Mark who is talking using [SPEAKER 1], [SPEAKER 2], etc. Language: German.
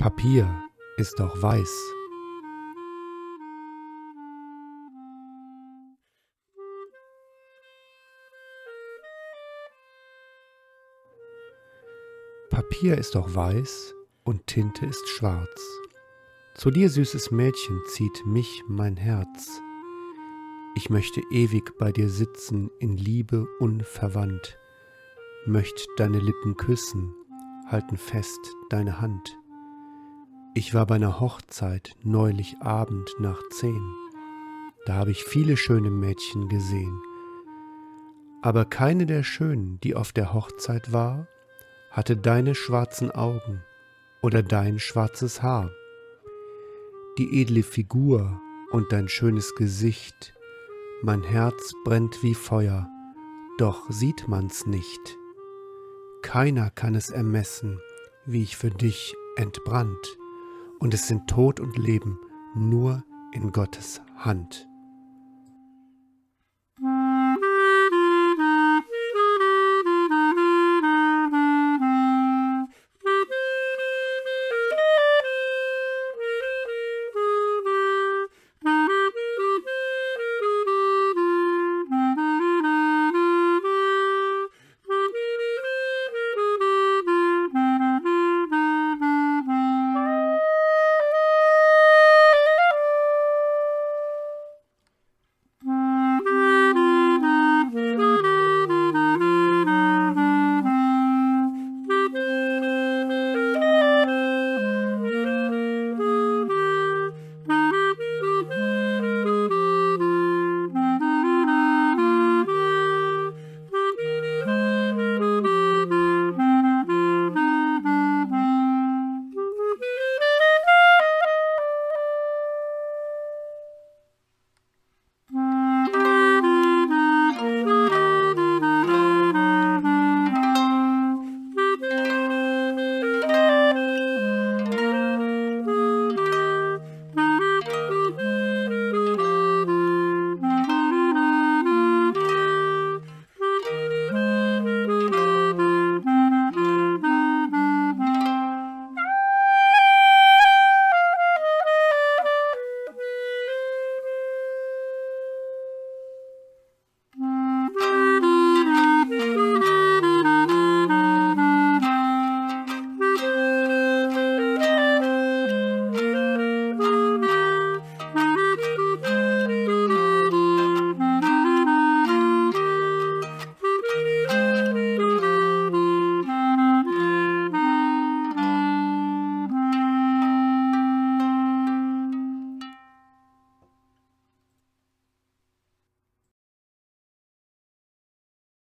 [SPEAKER 1] Papier ist doch weiß. Papier ist doch weiß und Tinte ist schwarz. Zu dir, süßes Mädchen, zieht mich mein Herz. Ich möchte ewig bei dir sitzen, in Liebe unverwandt, möcht deine Lippen küssen, halten fest deine Hand. Ich war bei einer Hochzeit neulich Abend nach zehn. Da habe ich viele schöne Mädchen gesehen. Aber keine der Schönen, die auf der Hochzeit war, hatte deine schwarzen Augen oder dein schwarzes Haar. Die edle Figur und dein schönes Gesicht, mein Herz brennt wie Feuer, doch sieht man's nicht. Keiner kann es ermessen, wie ich für dich entbrannt und es sind Tod und Leben nur in Gottes Hand.